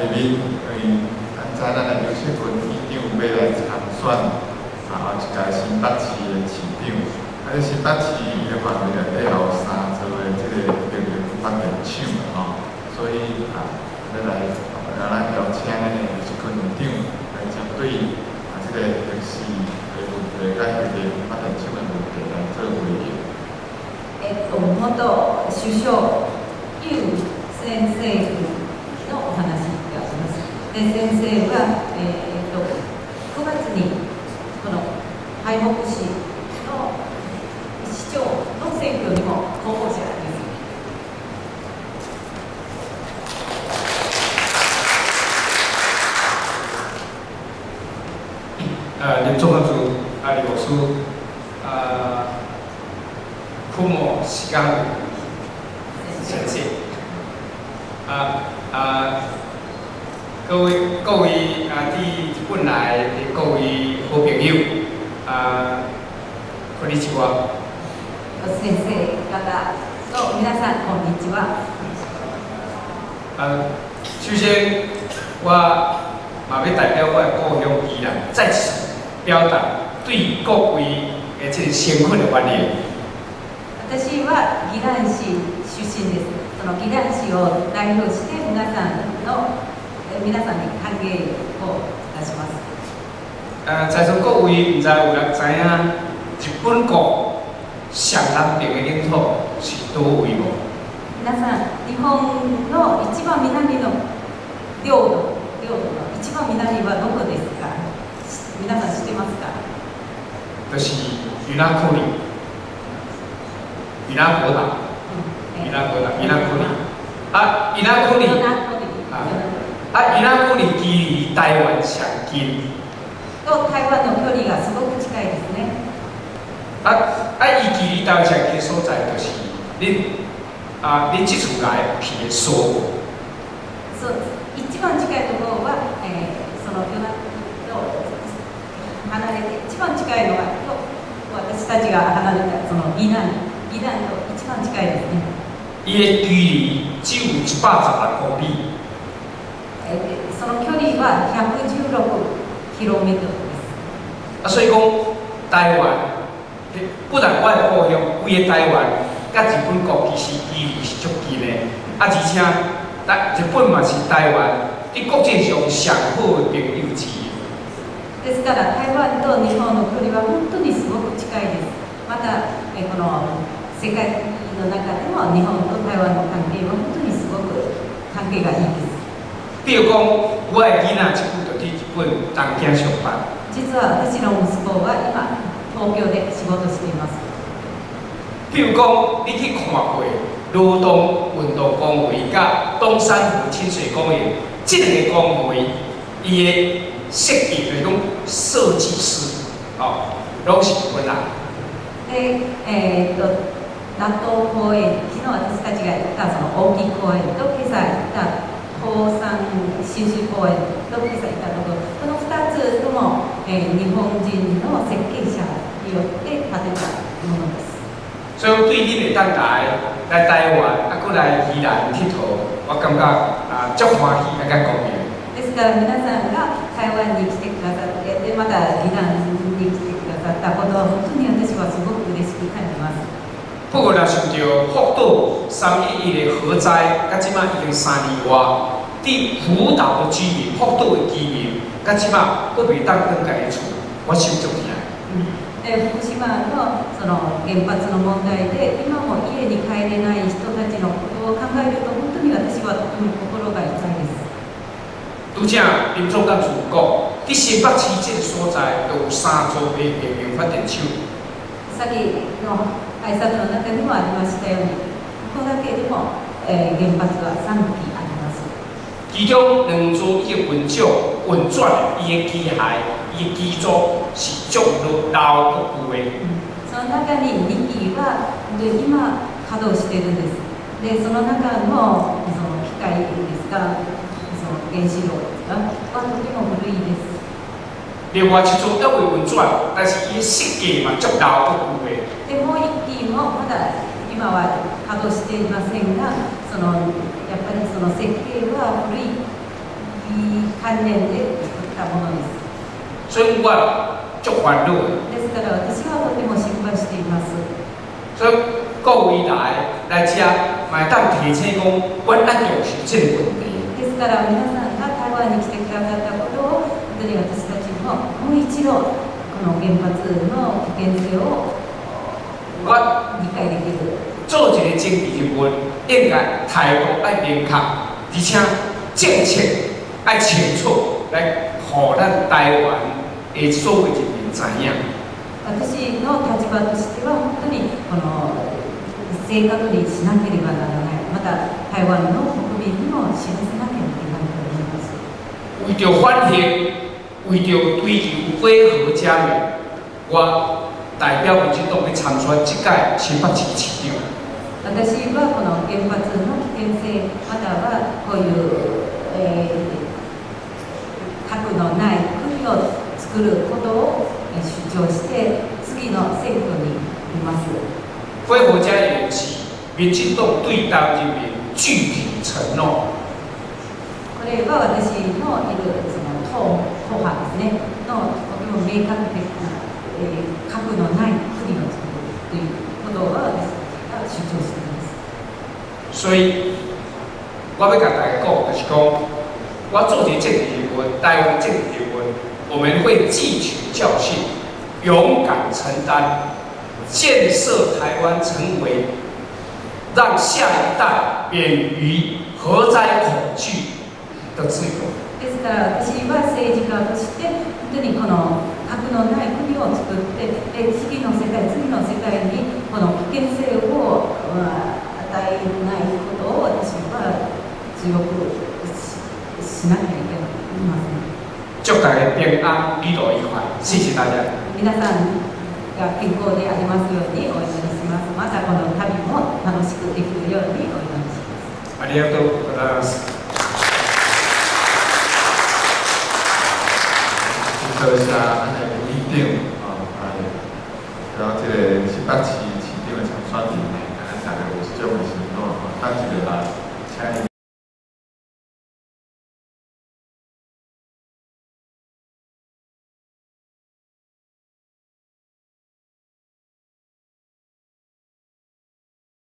下面因为刚才咱的刘锡群院长要来参选啊后一届新北市的市长，啊，这新北市的范围内底有三座的这个这个发电厂吼，所以啊，要来啊，咱邀请的刘锡群院长来针对啊这个历史的问题，甲迄个发电厂的问题来做回应。えっと、元首相、ユ先生のお話があります。 で、先生は、えーっと、9月にこの敗北市の市長の選挙にも候補者です。呃，林总干事啊，李老师啊，库莫西冈先生啊啊，各位各位啊，伫日本来的各位好朋友啊，こんにちは。先生方と皆さん、こんにちは。啊，首先我嘛要代表我的故乡宜兰，在此表达对各位的这个辛苦的欢迎。私は宜蘭市出身です。その宜蘭市を代表して皆さんのえ 皆さんに歓迎をいたします。呃，在座各位唔知有人知影日本国上南边的领土是倒位无？皆さん、日本の一番南の領土、領土の一番南はどこですか？皆さん知ってますか？就是与那库里，与那国岛，うん。与那国岛，与那国里啊，与那库里距离台湾上近。と台湾の距離がすごく近いですね。啊啊，伊距离台湾上近的所在，就是恁啊，恁即厝来去的所国。そう一番近いところは、えーその与那と離れて一番近いのはと私たちが離れたその宜蘭宜蘭と一番近いですね。伊的距离只有一百十六公里。えーその距離は116キロメートルです。啊，所以讲台湾，不但我的故乡，规个台湾，甲日本国其实距离是足近的。啊，而且台日本嘛是台湾伫国际上上好的朋友之一。ですから台湾と日本の距離は本当にすごく近いです。また、えーこの世界の中でも日本と台湾の関係は本当にすごく関係がいいです。比如讲，我的囡仔即久就伫日本东京上班。実は私の息子は今東京で仕事しています。比如讲，你去看过罗东运動公園甲東山湖清水公園，即兩個公園，伊的設計就是講設計師，哦，攏是日本人。で、えー、と納豆公園、昨日私たちが行ったその大きい公園と今朝行った高山新州 公園と今朝行ったところ、この2つとも、えー日本人の設計者によって建てたものです。所以對恁會當來來台灣，啊，佫來宜蘭佚佗，我感覺啊，足歡喜啊，甲公園。ですから皆さんが台湾に来てくださって、でまた宜蘭に来てくださったことは本当に私はすごく嬉しく感じます。不過若想到福島三一一的核災，甲即馬已經三年外，佇福島的居民、福島的居民，甲即馬佫袂當返家己厝，我心足痛。で福島のその原発の問題で今も家に帰れない人たちのことを考えると本当に私はとても心が痛いです。拄则林总干事讲，伫新北市这个所在，有三座的能源發電廠。さっきの挨拶の中にもありましたようにここだけでも、えー原発は3基あります。 其中两运作运转的伊的机械、伊的基礎是足的。その中に2基はで今稼働してるんです。でその中のその機械ですかその原子炉ですかはとても古いです。另外一座还未运转，但是伊的設計嘛足老古的。でもう1機もまだ今は稼働していませんがそのの設計は古いい関連で作ったものです。所以我足烦恼的。ですから私はとても心配しています。所以各位来来遮，买当提醒讲，阮爱重视这个问题。ですから皆さんが台湾に来てくださったことを本当に私たちももう一度この原発の危険性を我理解できる。做一个政治人物，应该态度爱明确，而且政策爱清楚，来互咱台湾的所有人民知影。私の立場としては本当にこの正確にしなければならない。また台湾の国民にも知らせなければいけないと思います。为着反省，为着追求过河家园，我代表民进党去参选即届新北市市长。 私はこの原発の危険性またはこういう、えー核のない国を作ることをえー主張して次の選挙にいます过河家园是民进党对当人民具体承诺。これは私のいるその党党派ですねのとても明確的な、えー核のない国を作るということは私所以，我要甲大家讲，就是讲，我做一个政治人物，台湾政治人物，我们会汲取教训，勇敢承担，建设台湾成为让下一代免于核灾恐惧的自由。ですから私は政治家として本当にこの核 のない国を作ってで次の世界次の世界にこの危険性をまあ与えないことを私は強くししなきゃいけません祝大家平安，愉快，谢谢大家。皆さんが健康でありますようにお祈りしますまたこの旅も楽しくできるようにお祈りしますありがとうございます。多谢咱的议长哦，啊，然后这个新北市市长的参选人，咱大家有这种的承诺，哦，当一个来，请